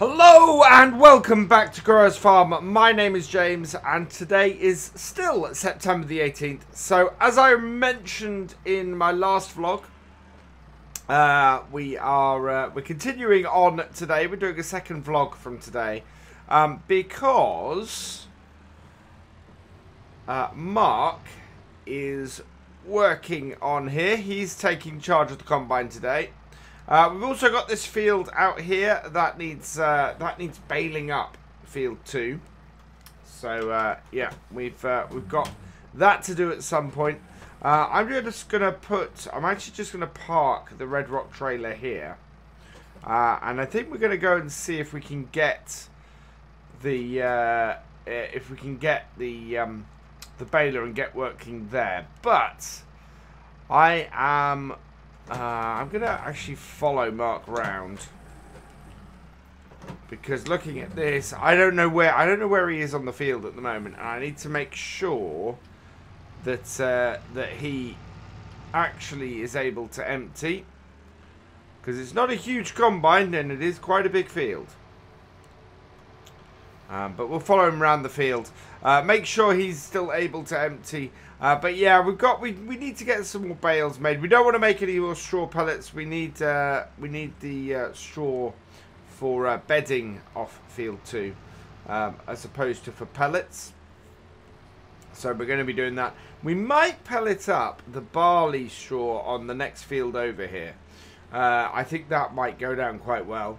Hello and welcome back to Growers Farm. My name is James and today is still September the 18th. So as I mentioned in my last vlog, uh, we are uh, we're continuing on today. We're doing a second vlog from today um, because uh, Mark is working on here. He's taking charge of the combine today. Uh, we've also got this field out here that needs uh, that needs baling up. Field two. So uh, yeah, we've uh, we've got that to do at some point. Uh, I'm just gonna put. I'm actually just gonna park the Red Rock trailer here, uh, and I think we're gonna go and see if we can get the if we can get the um, the baler and get working there. But I am uh, I'm going to actually follow Mark round. Because looking at this, I don't know where I don't know where he is on the field at the moment, and I need to make sure that uh, that he actually is able to empty. Because it's not a huge combine, and it is quite a big field. Um, but we'll follow him around the field. Uh, make sure he's still able to empty. Uh, but yeah, we've got we we need to get some more bales made. We don't want to make any more straw pellets. We need uh, we need the uh, straw for uh, bedding off field two, um, as opposed to for pellets. So we're going to be doing that. We might pellet up the barley straw on the next field over here. Uh, I think that might go down quite well.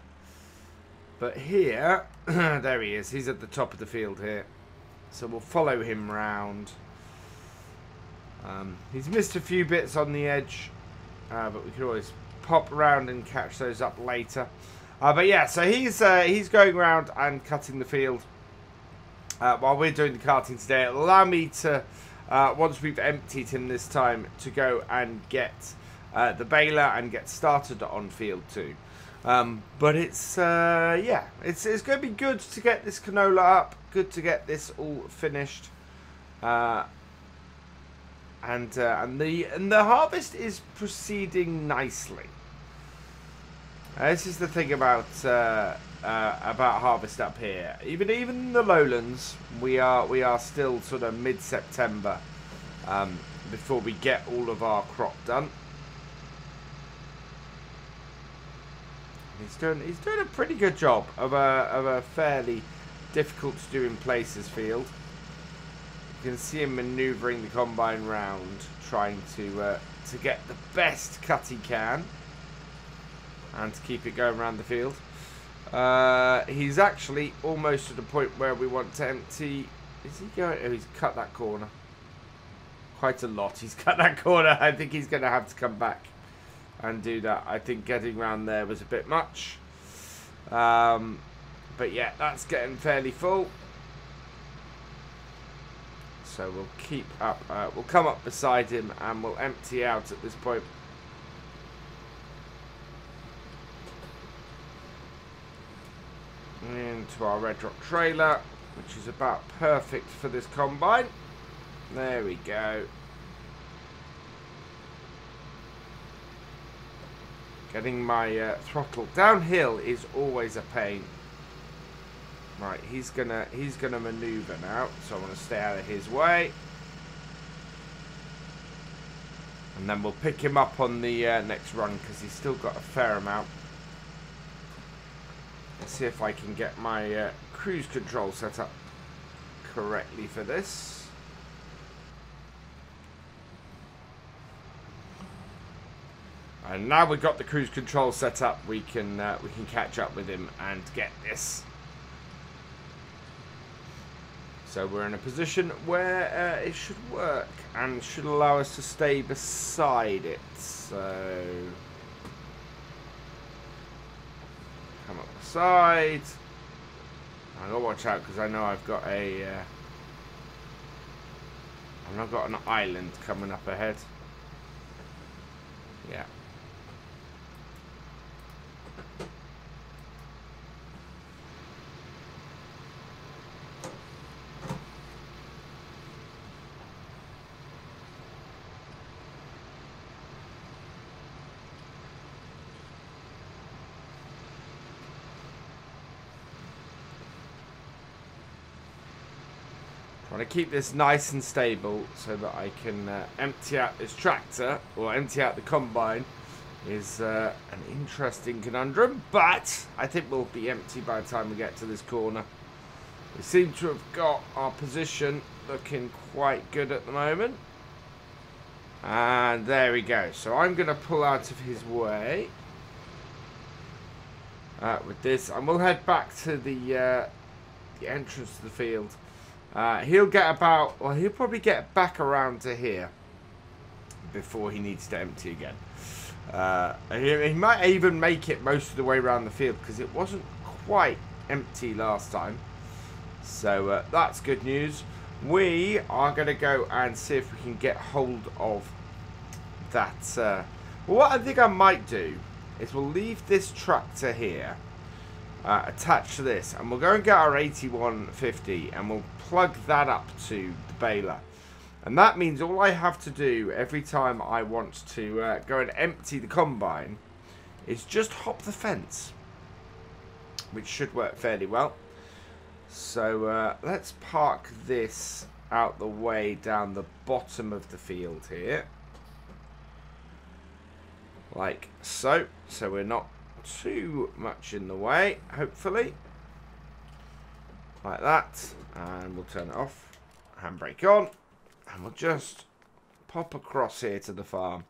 But here, there he is. He's at the top of the field here. So we'll follow him round. Um, he's missed a few bits on the edge. Uh, but we can always pop around and catch those up later. Uh, but yeah, so he's uh, he's going around and cutting the field uh, while we're doing the carting today. Allow me to, uh, once we've emptied him this time, to go and get uh, the baler and get started on field two. Um, but it's, uh, yeah, it's, it's going to be good to get this canola up. Good to get this all finished. Uh, and, uh, and, the, and the harvest is proceeding nicely. Uh, this is the thing about uh, uh, about harvest up here. Even even in the lowlands, we are we are still sort of mid September um, before we get all of our crop done. He's doing he's doing a pretty good job of a of a fairly difficult to do in places field. You can see him manoeuvring the combine round, trying to uh, to get the best cut he can, and to keep it going around the field. Uh, he's actually almost to the point where we want to empty. Is he going? Oh, he's cut that corner. Quite a lot. He's cut that corner. I think he's going to have to come back and do that. I think getting around there was a bit much. Um, but yeah, that's getting fairly full. So we'll keep up. Uh, we'll come up beside him and we'll empty out at this point. Into our Red Rock trailer, which is about perfect for this combine. There we go. Getting my uh, throttle downhill is always a pain. Right, he's gonna he's gonna maneuver now, so I want to stay out of his way. And then we'll pick him up on the uh, next run because he's still got a fair amount. Let's see if I can get my uh, cruise control set up correctly for this. And now we've got the cruise control set up, we can uh, we can catch up with him and get this. So we're in a position where uh, it should work and should allow us to stay beside it. So come up the side. I gotta watch out because I know I've got a. Uh, I've got an island coming up ahead. Yeah. I want to keep this nice and stable so that I can uh, empty out this tractor or empty out the combine is uh, an interesting conundrum, but I think we'll be empty by the time we get to this corner. We seem to have got our position looking quite good at the moment. And there we go. So I'm going to pull out of his way uh, with this. And we'll head back to the, uh, the entrance to the field. Uh, he'll get about, well, he'll probably get back around to here before he needs to empty again. Uh, he, he, might even make it most of the way around the field because it wasn't quite empty last time. So uh, that's good news. We are going to go and see if we can get hold of that. Uh, what I think I might do is we'll leave this tractor here uh, attached to this and we'll go and get our 8150 and we'll plug that up to the baler. And that means all I have to do every time I want to uh, go and empty the combine is just hop the fence. Which should work fairly well. So uh, let's park this out the way down the bottom of the field here. Like so. So we're not too much in the way, hopefully. Like that. And we'll turn it off. Handbrake on. And we'll just pop across here to the farm.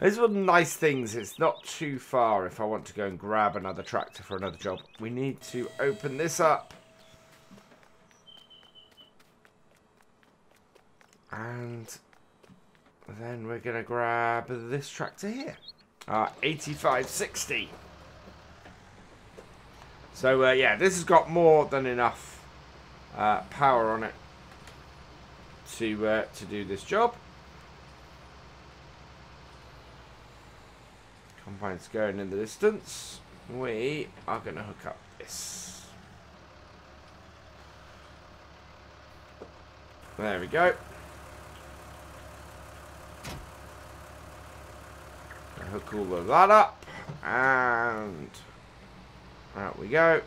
These are nice things. It's not too far if I want to go and grab another tractor for another job. We need to open this up. And then we're going to grab this tractor here. Uh, 8560. So, uh, yeah, this has got more than enough uh, power on it to uh, to do this job. Combine's going in the distance. We are going to hook up this. There we go. Hook all of that up. And out we go.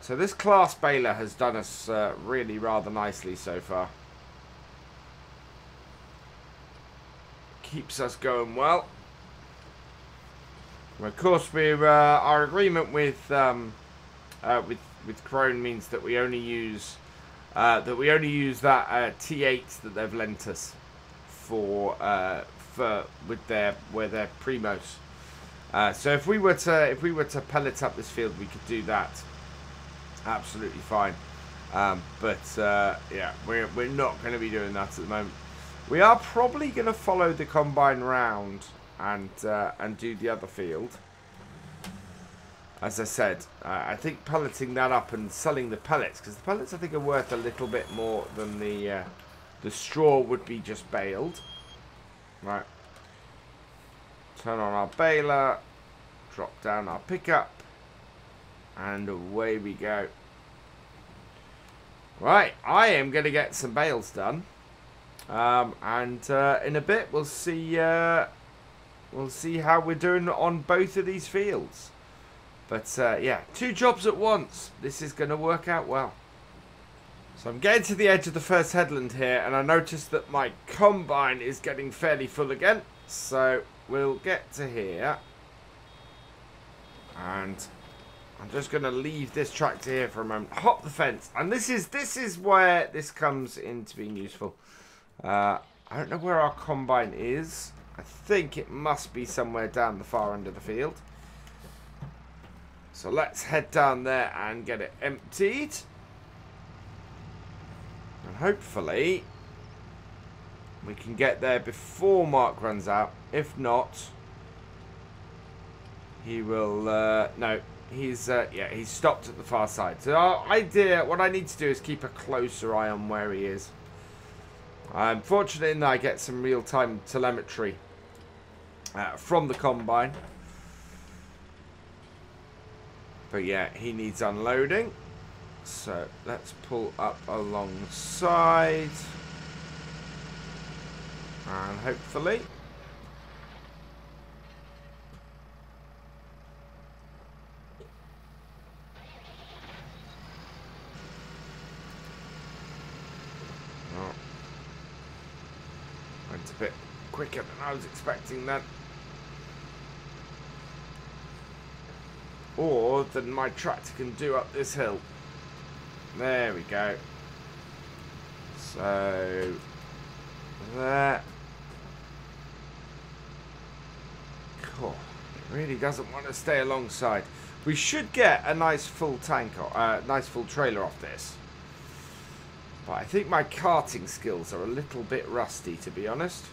So this Claas baler has done us uh, really rather nicely so far. Keeps us going well. of course, we're uh, our agreement with um, uh, with with Krone means that we only use uh, that we only use that uh, T8 that they've lent us for uh, for with their where their Premos. so if we were to if we were to pellet up this field, we could do that absolutely fine. Um, but uh, yeah, we're, we're not going to be doing that at the moment. We are probably going to follow the combine round and uh, and do the other field. As I said, uh, I think pelleting that up and selling the pellets because the pellets I think are worth a little bit more than the uh, the straw would be just baled. Right. Turn on our baler. Drop down our pickup. And away we go. Right, I am going to get some bales done. Um, and uh, in a bit, we'll see. Uh, we'll see how we're doing on both of these fields. But uh, yeah, two jobs at once. This is going to work out well. So I'm getting to the edge of the first headland here, and I notice that my combine is getting fairly full again. So we'll get to here, and I'm just going to leave this tractor here for a moment. Hop the fence. And this is this is where this comes into being useful. Uh, I don't know where our combine is. I think it must be somewhere down the far end of the field. So let's head down there and get it emptied. And hopefully we can get there before Mark runs out. If not, he will... Uh, no, he's uh, yeah he's stopped at the far side. So our idea, what I need to do is keep a closer eye on where he is. I'm fortunate in that I get some real-time telemetry uh, from the combine. But yeah, he needs unloading. So let's pull up alongside. And hopefully. Oh. Went a bit quicker than I was expecting that. Or than my tractor can do up this hill. There we go. So, there. Cool. Really doesn't want to stay alongside. We should get a nice full tank, uh, nice full trailer off this. But I think my carting skills are a little bit rusty, to be honest.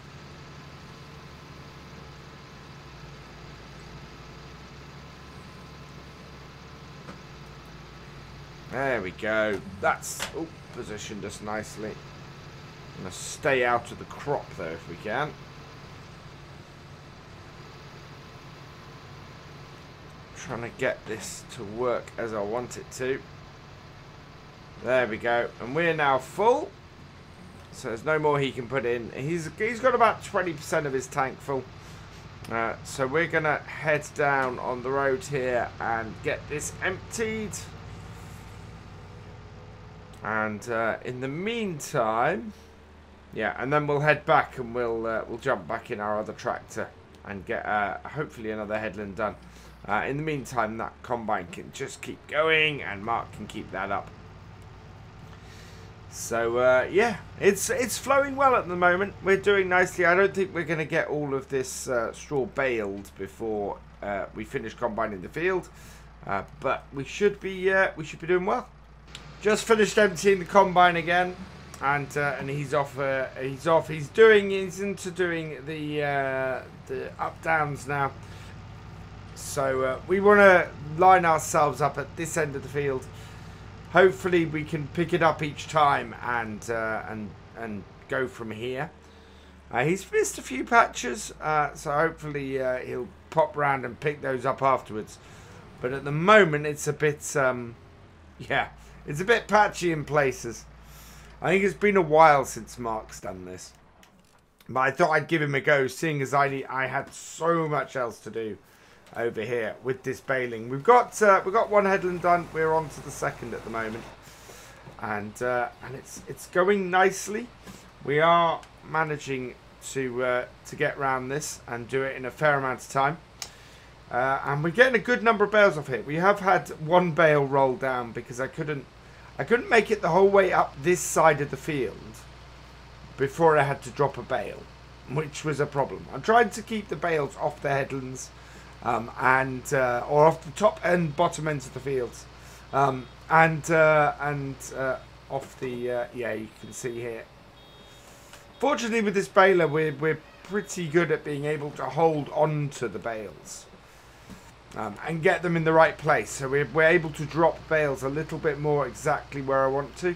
There we go. That's oh, positioned us nicely. I'm going to stay out of the crop, though, if we can. Trying to get this to work as I want it to. There we go. And we're now full. So there's no more he can put in. He's He's got about 20% of his tank full. Uh, so we're going to head down on the road here and get this emptied. And uh, in the meantime, yeah, and then we'll head back and we'll uh, we'll jump back in our other tractor and get uh, hopefully another headland done. Uh, in the meantime, that combine can just keep going and Mark can keep that up. So uh, yeah, it's it's flowing well at the moment. We're doing nicely. I don't think we're going to get all of this uh, straw baled before uh, we finish combining the field, uh, but we should be uh, we should be doing well. Just finished emptying the combine again, and uh, and he's off. he's off. He's doing. He's into doing the the up downs now. So we want to line ourselves up at this end of the field hopefully we can pick it up each time and uh, and and go from here. Uh, he's missed a few patches, uh, so hopefully uh, he'll pop round and pick those up afterwards. But at the moment, it's a bit, um, yeah, it's a bit patchy in places. I think it's been a while since Mark's done this. But I thought I'd give him a go, seeing as I, I had so much else to do over here with this baling. We've got uh, we've got one headland done. We're on to the second at the moment, and uh, and it's it's going nicely. We are managing to uh, to get around this and do it in a fair amount of time. Uh, and we're getting a good number of bales off here. We have had one bale roll down because I couldn't I couldn't make it the whole way up this side of the field before I had to drop a bale, which was a problem. I tried to keep the bales off the headlands um, and uh, or off the top and bottom ends of the fields, um, and uh, and uh, off the uh, yeah you can see here. Fortunately, with this baler, we're we're pretty good at being able to hold on to the bales. Um, and get them in the right place. So we're, we're able to drop bales a little bit more exactly where I want to.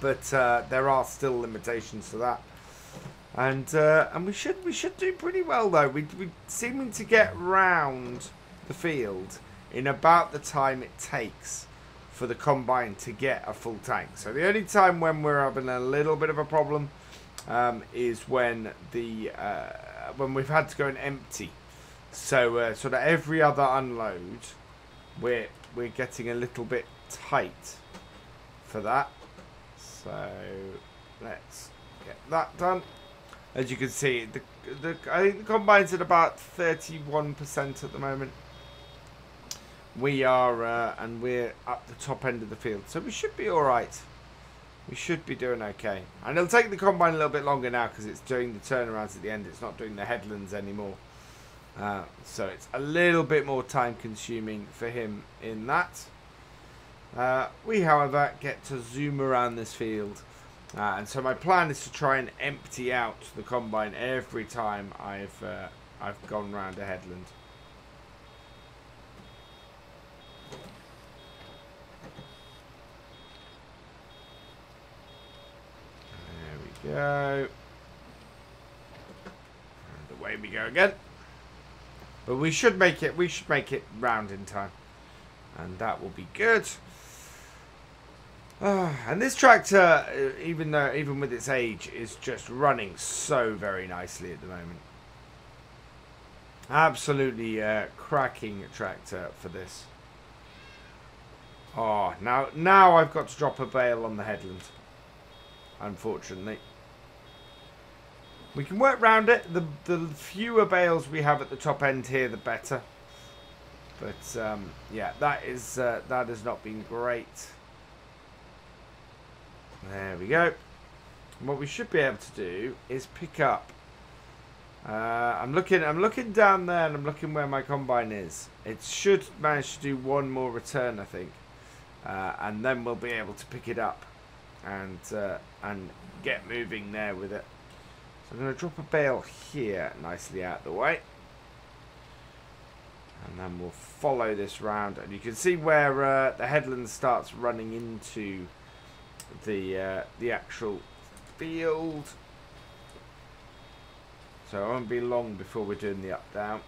But uh, there are still limitations to that and uh, and we should we should do pretty well though. We we seeming to get round the field in about the time it takes for the combine to get a full tank. So the only time when we're having a little bit of a problem um, is when the uh, when we've had to go and empty. So uh, sort of every other unload, we're we're getting a little bit tight for that. So let's get that done. As you can see, the, the I think the combine's at about 31% at the moment. We are, uh, and we're at the top end of the field. So we should be alright. We should be doing okay. And it'll take the combine a little bit longer now because it's doing the turnarounds at the end. It's not doing the headlands anymore. Uh, so it's a little bit more time consuming for him in that. Uh, we, however, get to zoom around this field uh, and so my plan is to try and empty out the combine every time I've uh, I've gone round a headland. There we go. And away we go again. But we should make it. We should make it round in time, and that will be good. Uh, and this tractor, uh, even though even with its age, is just running so very nicely at the moment. Absolutely uh, cracking tractor for this. Oh, now now I've got to drop a bale on the headland. Unfortunately. We can work round it. The, the fewer bales we have at the top end here, the better. But um, yeah, that is uh, that has not been great. There we go. what we should be able to do is pick up. Uh, I'm looking. I'm looking down there, and I'm looking where my combine is. It should manage to do one more return, I think, uh, and then we'll be able to pick it up and uh, and get moving there with it. So I'm going to drop a bale here, nicely out of the way. And then we'll follow this round. And you can see where uh, the headland starts running into the, uh, the actual field. So it won't be long before we're doing the up-down.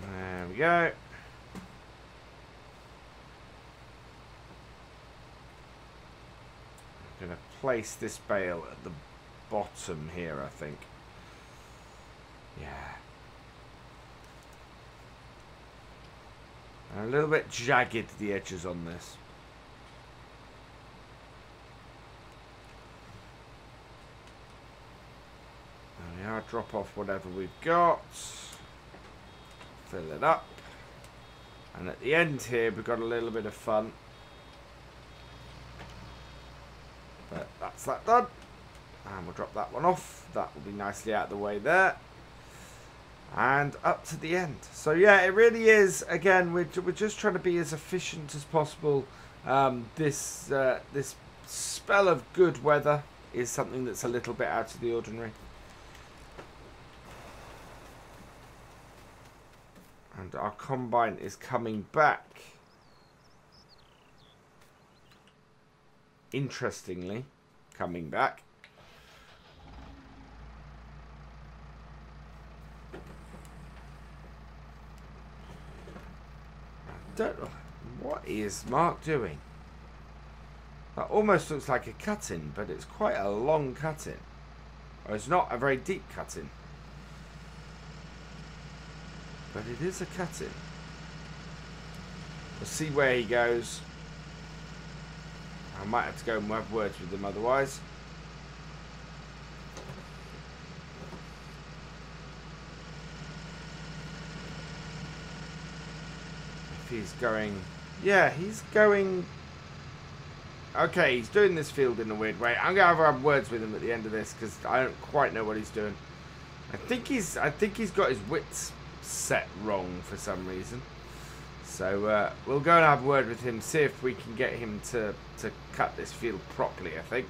There we go. Going to place this bale at the bottom here, I think. Yeah. And a little bit jagged, the edges on this. There we are, drop off whatever we've got. Fill it up. And at the end here, we've got a little bit of fun. But that's that done. And we'll drop that one off. That will be nicely out of the way there. And up to the end. So yeah, it really is, again, we're, we're just trying to be as efficient as possible. Um, this, uh, this spell of good weather is something that's a little bit out of the ordinary. And our combine is coming back. Interestingly, coming back. don't. What is Mark doing? That almost looks like a cutting, but it's quite a long cutting. Or it's not a very deep cutting. But it is a cutting. We'll see where he goes. I might have to go and have words with him otherwise. If he's going... Yeah, he's going... Okay, he's doing this field in a weird way. I'm going to have words with him at the end of this because I don't quite know what he's doing. I think he's I think he's got his wits set wrong for some reason. So uh, we'll go and have a word with him, see if we can get him to, to cut this field properly, I think.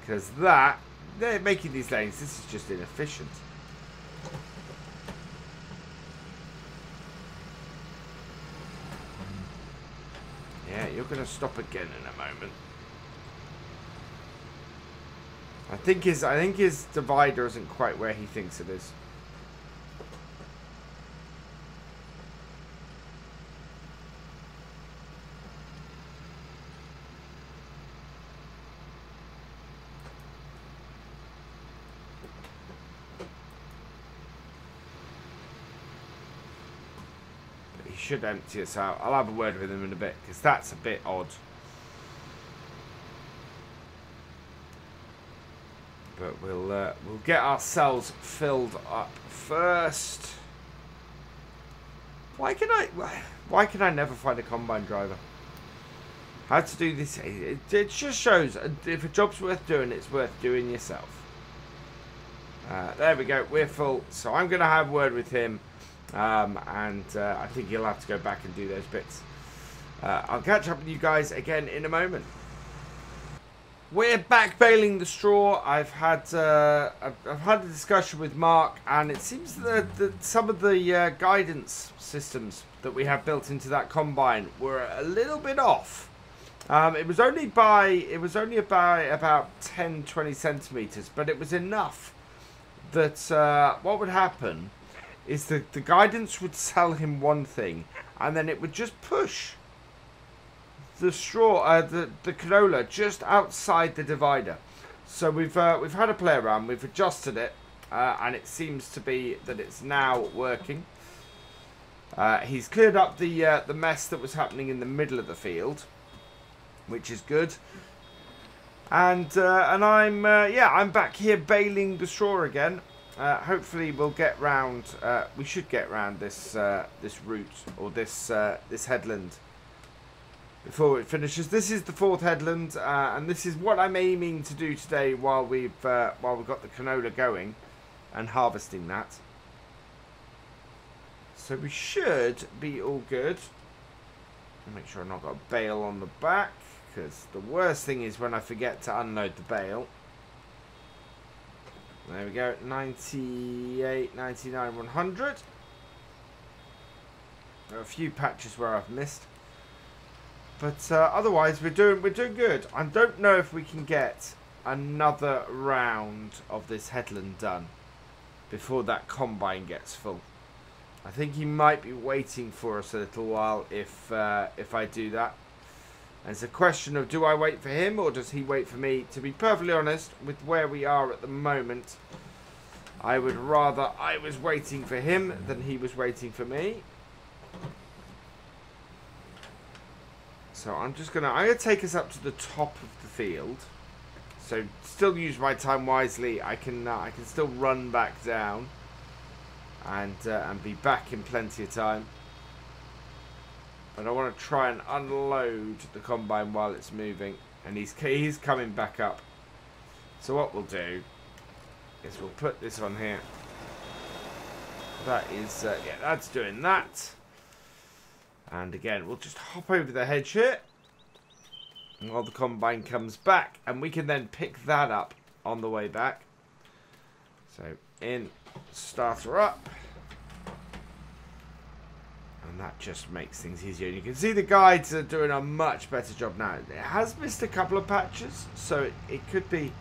Because that, they're making these lanes, this is just inefficient. Yeah, you're going to stop again in a moment. I think his I think his divider isn't quite where he thinks it is. Should empty us out. I'll have a word with him in a bit, because that's a bit odd. But we'll uh, we'll get ourselves filled up first. Why can I why can I never find a combine driver? How to do this? It, it just shows uh, if a job's worth doing, it's worth doing yourself. Uh, there we go. We're full. So I'm going to have word with him. Um, and uh, I think you'll have to go back and do those bits. Uh, I'll catch up with you guys again in a moment. We're back baling the straw. I've had uh, I've, I've, had a discussion with Mark, and it seems that, that some of the uh, guidance systems that we have built into that combine were a little bit off. Um, it was only by it was only by about 10 20 centimeters, but it was enough that uh, what would happen is that the guidance would tell him one thing, and then it would just push the straw, uh, the the canola just outside the divider. So we've uh, we've had a play around, we've adjusted it, uh, and it seems to be that it's now working. Uh, he's cleared up the uh, the mess that was happening in the middle of the field, which is good. And uh, and I'm yeah I'm back here baling the straw again. Uh, hopefully we'll get round. Uh, we should get round this uh, this route or this uh, this headland before it finishes. This is the fourth headland, uh, and this is what I'm aiming to do today while we've uh, while we've got the canola going and harvesting that. So we should be all good. Make sure I've not got a bale on the back, because the worst thing is when I forget to unload the bale. There we go, 98, 99, 100. There are a few patches where I've missed. But uh, otherwise, we're doing we're doing good. I don't know if we can get another round of this headland done before that combine gets full. I think he might be waiting for us a little while if uh, if I do that. And it's a question of do I wait for him or does he wait for me? To be perfectly honest, with where we are at the moment, I would rather I was waiting for him than he was waiting for me. So I'm just gonna I'm gonna take us up to the top of the field. So still use my time wisely. I can uh, I can still run back down and uh, and be back in plenty of time. But I want to try and unload the combine while it's moving, and he's he's coming back up. So what we'll do is we'll put this on here. That is uh, yeah, that's doing that. And again, we'll just hop over the hedge here while the combine comes back, and we can then pick that up on the way back. So in, starter up. And that just makes things easier. And you can see the guides are doing a much better job now. It has missed a couple of patches, so it, it could be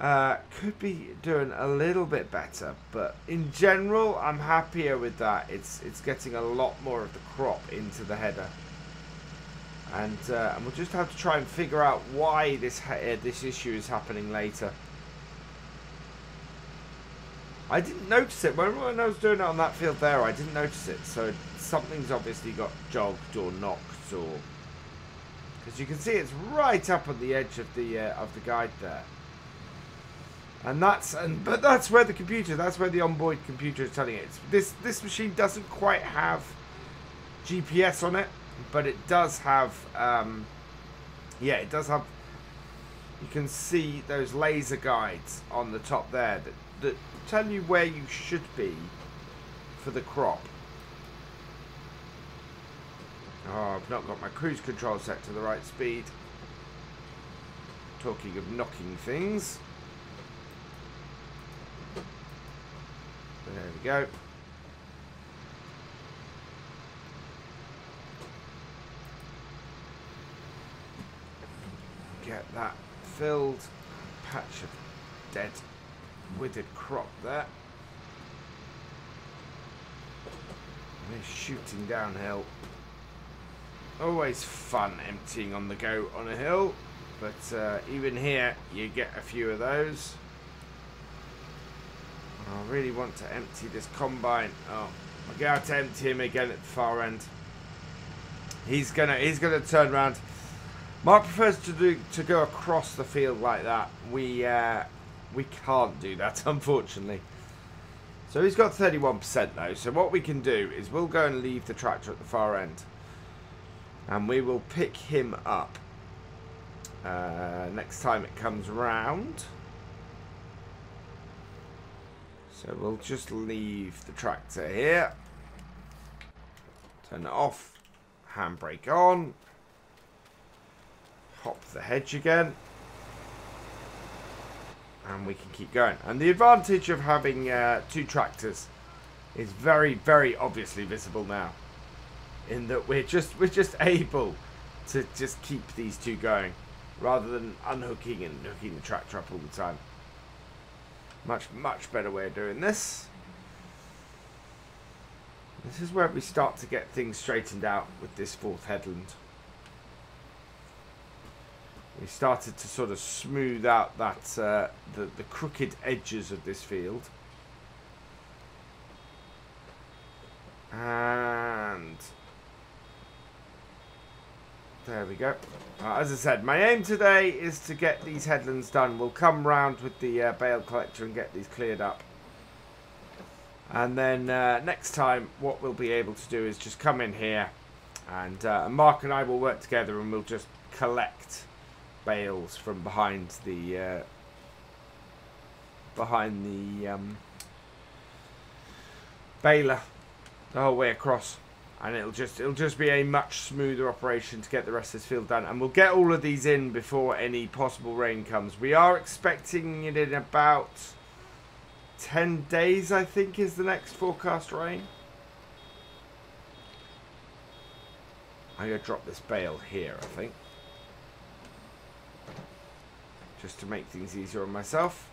uh, could be doing a little bit better, but in general, I'm happier with that. It's it's getting a lot more of the crop into the header, and uh, and we'll just have to try and figure out why this uh, this issue is happening later. I didn't notice it when, when I was doing it on that field there. I didn't notice it, so something's obviously got jogged or knocked, or because you can see it's right up on the edge of the uh, of the guide there. And that's and but that's where the computer, that's where the onboard computer is telling it. This this machine doesn't quite have GPS on it, but it does have um, yeah, it does have. You can see those laser guides on the top there that that tell you where you should be for the crop. Oh, I've not got my cruise control set to the right speed. Talking of knocking things. There we go. Get that filled. Patch of dead withered crop there. And shooting downhill. Always fun emptying on the go on a hill. But uh, even here, you get a few of those. I really want to empty this combine. Oh, I'll get out to empty him again at the far end. He's gonna he's gonna turn around. Mark prefers to do to go across the field like that. We uh, we can't do that unfortunately. So he's got 31% though. So what we can do is we'll go and leave the tractor at the far end, and we will pick him up uh, next time it comes round. So we'll just leave the tractor here. Turn it off. Handbrake on. Hop the hedge again. And we can keep going. And the advantage of having uh, two tractors is very, very obviously visible now. In that we're just we're just able to just keep these two going rather than unhooking and hooking the tractor up all the time. Much, much better way of doing this. This is where we start to get things straightened out with this fourth headland. We started to sort of smooth out that uh, the, the crooked edges of this field. And There we go. Uh, as I said, my aim today is to get these headlands done. We'll come round with the uh, bale collector and get these cleared up. And then uh, next time, what we'll be able to do is just come in here and uh, Mark and I will work together and we'll just collect bales from behind the uh, behind the um, baler the whole way across. And it'll just it'll just be a much smoother operation to get the rest of this field done. And we'll get all of these in before any possible rain comes. We are expecting it in about 10 days I think is the next forecast rain. I'm to drop this bale here I think just to make things easier on myself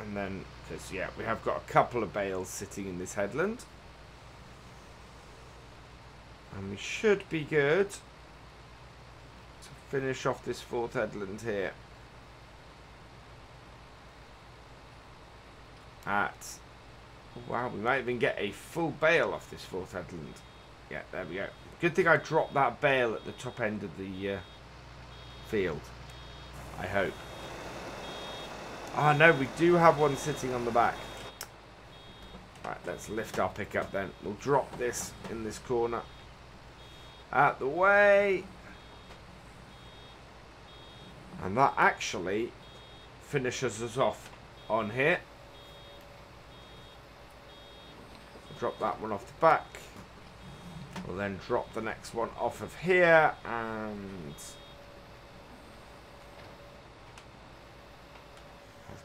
and then because yeah we have got a couple of bales sitting in this headland and we should be good to finish off this fourth headland here. At, wow, we might even get a full bale off this fourth headland. Yeah, there we go. Good thing I dropped that bale at the top end of the uh, field. I hope. Ah, oh, no, we do have one sitting on the back. Right, let's lift our pickup then. We'll drop this in this corner out the way. And that actually finishes us off on here. Drop that one off the back. We'll then drop the next one off of here and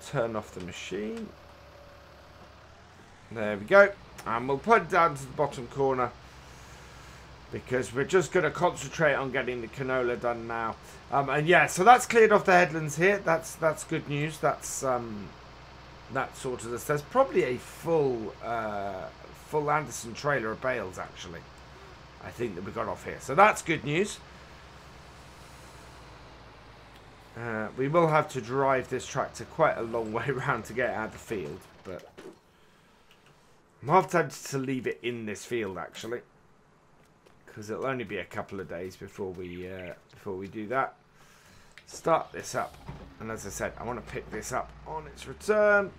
turn off the machine. There we go. And we'll put it down to the bottom corner because we're just going to concentrate on getting the canola done now. Um, and yeah, so that's cleared off the headlands here. That's that's good news. That's um, that sort of this. There's probably a full uh, full Anderson trailer of bales actually. I think that we got off here. So that's good news. Uh, we will have to drive this tractor quite a long way around to get out of the field, but I'm half tempted to leave it in this field actually because it'll only be a couple of days before we uh, before we do that. Start this up, and as I said, I want to pick this up on its return.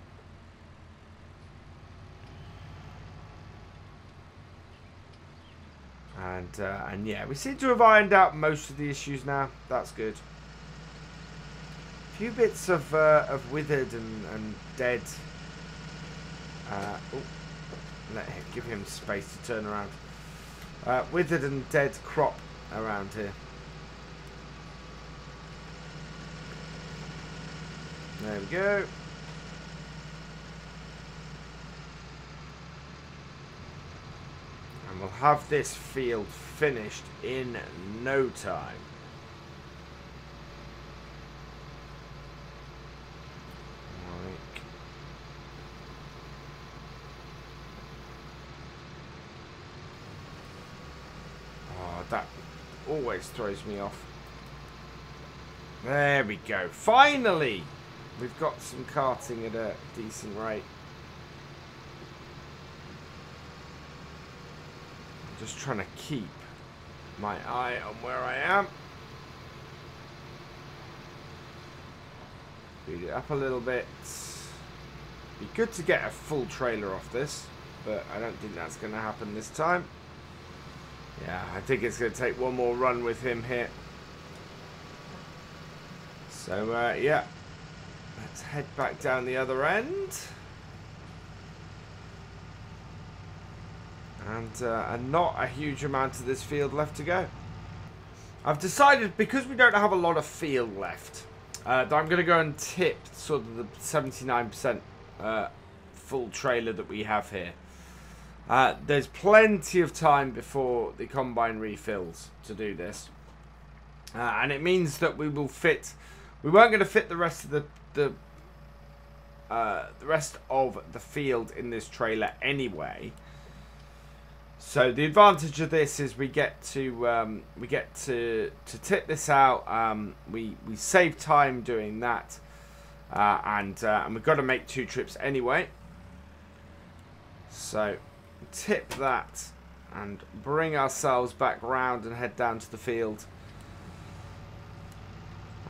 And uh, and yeah, we seem to have ironed out most of the issues now. That's good. Few bits of uh, of withered and, and dead. Uh, oh, let him, give him space to turn around. Uh, withered and dead crop around here. There we go. And we'll have this field finished in no time. that always throws me off. There we go. Finally! We've got some carting at a decent rate. I'm just trying to keep my eye on where I am. Speed it up a little bit. Be good to get a full trailer off this, but I don't think that's going to happen this time. Yeah, I think it's going to take one more run with him here. So, uh, yeah. Let's head back down the other end. And, uh, and not a huge amount of this field left to go. I've decided, because we don't have a lot of field left, uh, that I'm going to go and tip sort of the 79% uh, full trailer that we have here. Uh, there's plenty of time before the combine refills to do this. Uh, and it means that we will fit... We weren't going to fit the rest of the... the uh, the rest of the field in this trailer anyway. So the advantage of this is we get to um, we get to to tip this out. Um, we we save time doing that, uh, and uh, and we've got to make two trips anyway. So tip that and bring ourselves back round and head down to the field.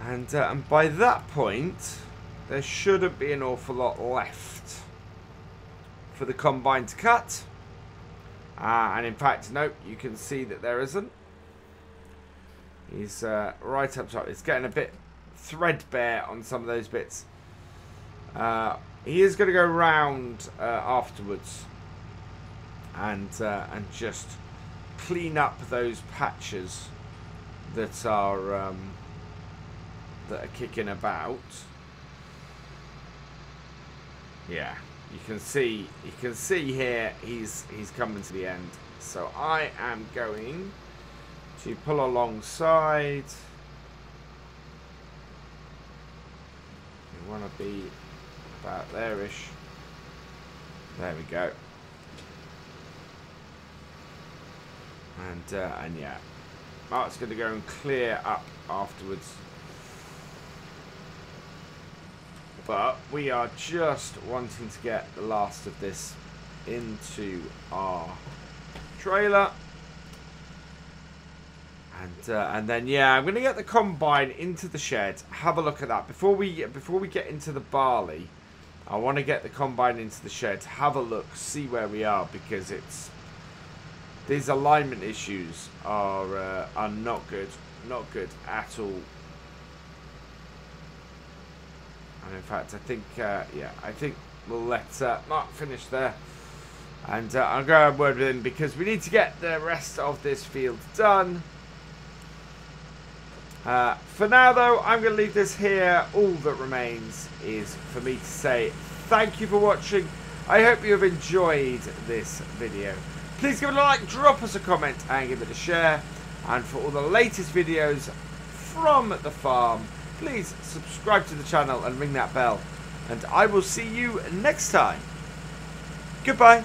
And, uh, and by that point, there shouldn't be an awful lot left for the combine to cut. Uh, and in fact, nope, you can see that there isn't. He's uh, right up top. It's getting a bit threadbare on some of those bits. Uh, he is going to go round uh, afterwards and uh, and just clean up those patches that are um, that are kicking about. Yeah, you can see you can see here he's he's coming to the end. So I am going to pull alongside. You want to be about there-ish. There we go. And, uh, and yeah. Mark's going to go and clear up afterwards. But we are just wanting to get the last of this into our trailer. And uh, and then yeah, I'm gonna get the combine into the shed. Have a look at that before we before we get into the barley. I want to get the combine into the shed, have a look, see where we are because it's these alignment issues are uh, are not good, not good at all. And in fact, I think uh, yeah, I think we'll let uh, Mark finish there. And uh, I'll go and word with him because we need to get the rest of this field done. Uh, for now, though, I'm going to leave this here. All that remains is for me to say thank you for watching. I hope you have enjoyed this video. Please give it a like, drop us a comment, and give it a share. And for all the latest videos from the farm, please subscribe to the channel and ring that bell. And I will see you next time. Goodbye.